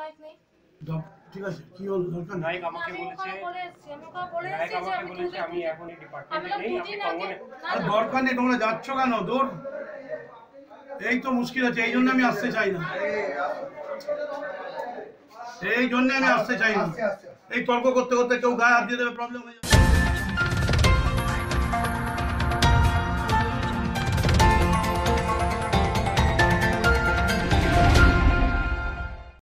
নায়ক নেই। ঠিক আছে কি হল দরকার নায়ক আমাকে বলেছে ওখানে বলে নায়ক যে আমাকে আমি বলেছে আমি এখনই ডিপার্টমেন্টে নেই আমি দুদিন আর দরকার নেই তোমরা যাচ্ছ কেন? দূর এই তো মুশকিল আছে এই জন্য আমি আসতে চাই না। এই জন্য আমি আসতে চাই না। এই তর্ক করতে করতে কেউ গায়ে হাত দিয়ে দেবে প্রবলেম হয়ে যাবে।